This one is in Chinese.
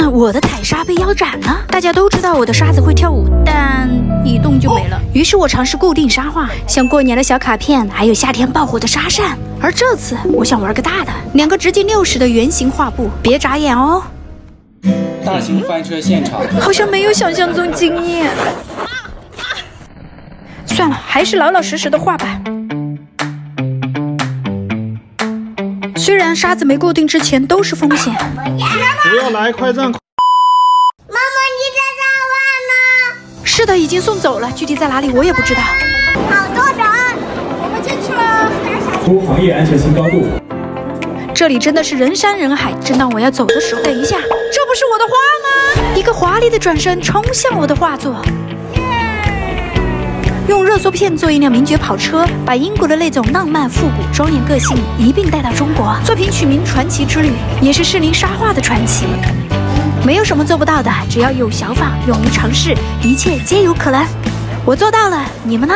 但我的彩沙被腰斩了。大家都知道我的沙子会跳舞，但一动就没了。于是我尝试固定沙画，像过年的小卡片，还有夏天爆火的沙扇。而这次我想玩个大的，两个直径六十的圆形画布，别眨眼哦。大型翻车现场，好像没有想象中惊艳。算了，还是老老实实的画吧。虽然沙子没固定之前都是风险。不要来，快站！妈妈，你在哪玩呢？是的，已经送走了，具体在哪里我也不知道。好多人，我们进去了。出行业安全新高度。这里真的是人山人海。正当我要走的时候，等一下，这不是我的画吗？一个华丽的转身，冲向我的画作。热缩片做一辆名爵跑车，把英国的那种浪漫复古、庄严个性一并带到中国。作品取名《传奇之旅》，也是士林沙画的传奇。没有什么做不到的，只要有想法，勇于尝试，一切皆有可能。我做到了，你们呢？